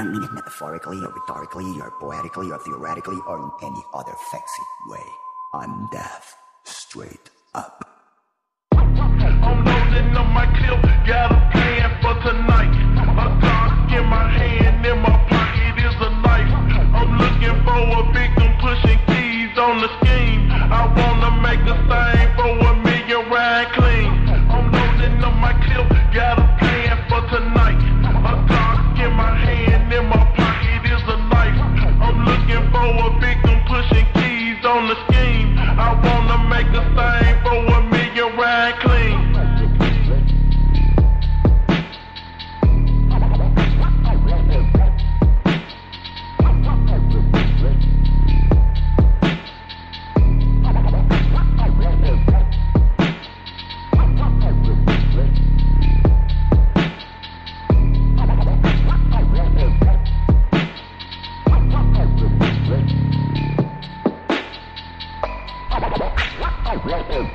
Don't mean it metaphorically or rhetorically or poetically or theoretically or in any other sexy way. I'm deaf, straight up. I'm loading up my clip, got a plan for tonight. A Glock in my hand, in my pocket is a knife. I'm looking for a victim, pushing keys on the scheme. I wanna make a thing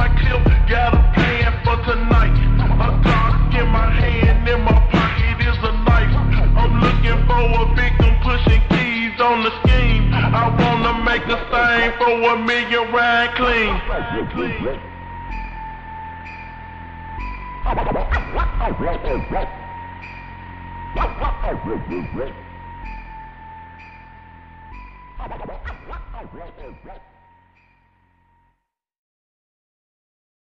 my clip, got a plan for tonight. A Glock in my hand, in my pocket is a knife. I'm looking for a victim, pushing keys on the scheme. I wanna make a thing for a million ride clean. Right.